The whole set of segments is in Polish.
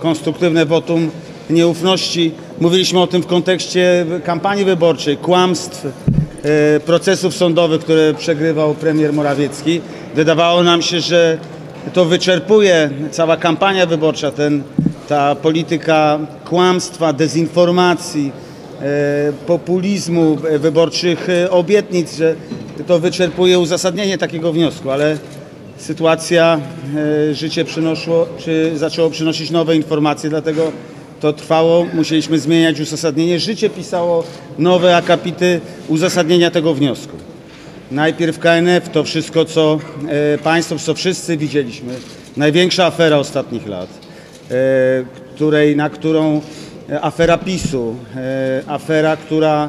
konstruktywne wotum nieufności. Mówiliśmy o tym w kontekście kampanii wyborczej, kłamstw, e, procesów sądowych, które przegrywał premier Morawiecki. Wydawało nam się, że to wyczerpuje cała kampania wyborcza, ten, ta polityka kłamstwa, dezinformacji, e, populizmu, e, wyborczych obietnic, że to wyczerpuje uzasadnienie takiego wniosku, ale sytuacja, e, życie przynoszło, czy zaczęło przynosić nowe informacje, dlatego to trwało, musieliśmy zmieniać uzasadnienie. Życie pisało nowe akapity uzasadnienia tego wniosku. Najpierw KNF, to wszystko, co e, Państwo, co wszyscy widzieliśmy. Największa afera ostatnich lat, e, której, na którą afera PiSu, e, afera, która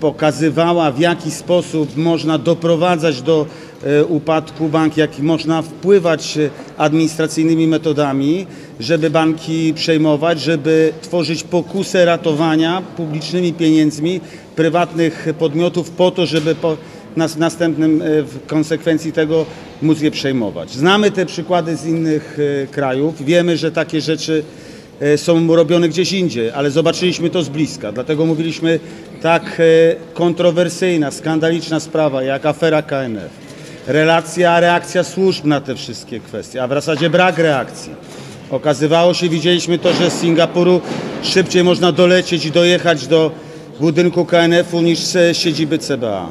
pokazywała w jaki sposób można doprowadzać do e, upadku bank, jak można wpływać e, administracyjnymi metodami, żeby banki przejmować, żeby tworzyć pokusę ratowania publicznymi pieniędzmi prywatnych podmiotów po to, żeby po nas, następnym e, w konsekwencji tego móc je przejmować. Znamy te przykłady z innych e, krajów, wiemy, że takie rzeczy e, są robione gdzieś indziej, ale zobaczyliśmy to z bliska. Dlatego mówiliśmy tak e, kontrowersyjna, skandaliczna sprawa jak afera KNF. Relacja, reakcja służb na te wszystkie kwestie, a w zasadzie brak reakcji. Okazywało się, widzieliśmy to, że z Singapuru szybciej można dolecieć i dojechać do budynku KNF-u niż z siedziby CBA.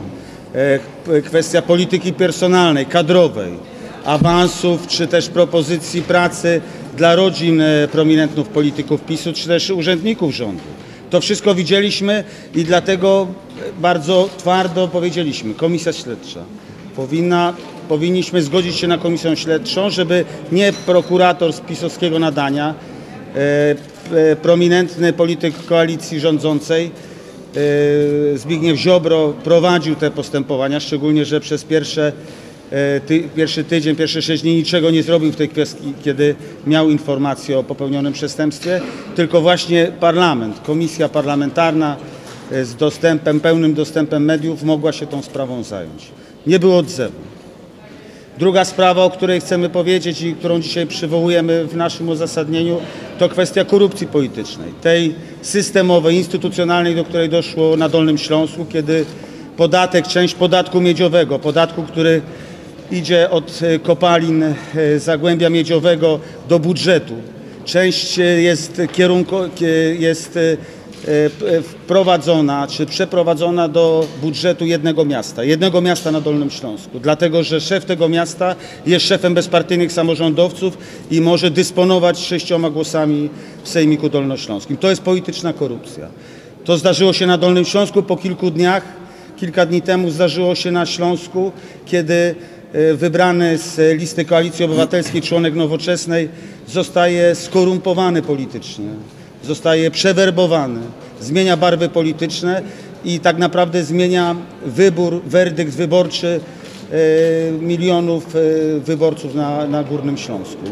E, Kwestia polityki personalnej, kadrowej, awansów czy też propozycji pracy dla rodzin e, prominentnych polityków PiSu czy też urzędników rządu. To wszystko widzieliśmy i dlatego bardzo twardo powiedzieliśmy, komisja śledcza powinna, powinniśmy zgodzić się na komisję śledczą, żeby nie prokurator z pisowskiego nadania, e, e, prominentny polityk koalicji rządzącej, e, Zbigniew Ziobro prowadził te postępowania, szczególnie, że przez pierwsze, ty, pierwszy tydzień, pierwsze sześć dni niczego nie zrobił w tej kwestii, kiedy miał informację o popełnionym przestępstwie, tylko właśnie parlament, komisja parlamentarna e, z dostępem, pełnym dostępem mediów mogła się tą sprawą zająć. Nie było odzewu. Druga sprawa, o której chcemy powiedzieć i którą dzisiaj przywołujemy w naszym uzasadnieniu, to kwestia korupcji politycznej. Tej systemowej, instytucjonalnej, do której doszło na Dolnym Śląsku, kiedy podatek, część podatku miedziowego, podatku, który idzie od e, kopalin e, Zagłębia Miedziowego do budżetu. Część e, jest, kierunko, kie- jest wprowadzona czy przeprowadzona do budżetu jednego miasta, jednego miasta na Dolnym Śląsku, dlatego że szef tego miasta jest szefem bezpartyjnych samorządowców i może dysponować sześcioma głosami w Sejmiku Dolnośląskim. To jest polityczna korupcja. To zdarzyło się na Dolnym Śląsku po kilku dniach, kilka dni temu zdarzyło się na Śląsku, kiedy wybrany z listy Koalicji Obywatelskiej członek Nowoczesnej zostaje skorumpowany politycznie, zostaje przewerbowany, zmienia barwy polityczne i tak naprawdę zmienia wybór, werdykt wyborczy e, milionów e, wyborców na, na Górnym Śląsku.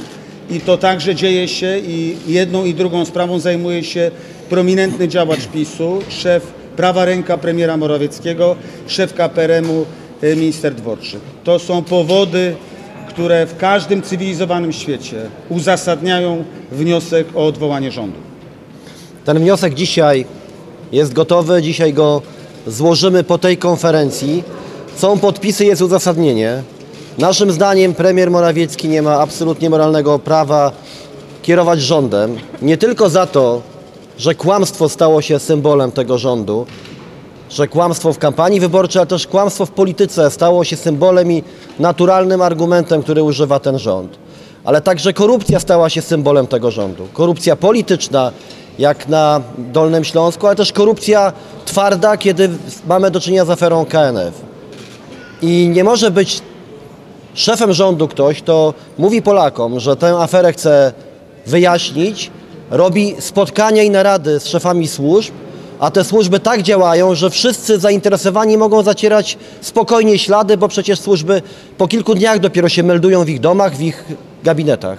I to także dzieje się i jedną i drugą sprawą zajmuje się prominentny działacz PiSu, szef prawa ręka premiera Morawieckiego, szef KPRM-u minister Dworczyk. To są powody, które w każdym cywilizowanym świecie uzasadniają wniosek o odwołanie rządu. Ten wniosek dzisiaj jest gotowy, dzisiaj go złożymy po tej konferencji. Są podpisy, jest uzasadnienie. Naszym zdaniem premier Morawiecki nie ma absolutnie moralnego prawa kierować rządem. Nie tylko za to, że kłamstwo stało się symbolem tego rządu, że kłamstwo w kampanii wyborczej, ale też kłamstwo w polityce stało się symbolem i naturalnym argumentem, który używa ten rząd. Ale także korupcja stała się symbolem tego rządu. Korupcja polityczna, jak na Dolnym Śląsku, ale też korupcja twarda, kiedy mamy do czynienia z aferą KNF. I nie może być szefem rządu ktoś, kto mówi Polakom, że tę aferę chce wyjaśnić, robi spotkania i narady z szefami służb, a te służby tak działają, że wszyscy zainteresowani mogą zacierać spokojnie ślady, bo przecież służby po kilku dniach dopiero się meldują w ich domach, w ich gabinetach.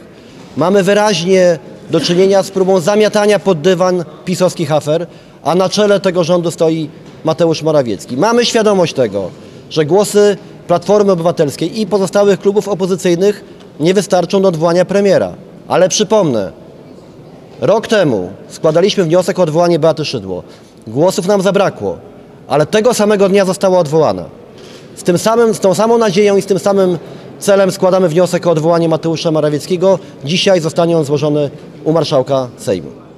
Mamy wyraźnie do czynienia z próbą zamiatania pod dywan pisowskich afer, a na czele tego rządu stoi Mateusz Morawiecki. Mamy świadomość tego, że głosy Platformy Obywatelskiej i pozostałych klubów opozycyjnych nie wystarczą do odwołania premiera. Ale przypomnę, Rok temu składaliśmy wniosek o odwołanie Beaty Szydło. Głosów nam zabrakło, ale tego samego dnia została odwołana. Z, tym samym, z tą samą nadzieją i z tym samym celem składamy wniosek o odwołanie Mateusza Morawieckiego. Dzisiaj zostanie on złożony u marszałka Sejmu.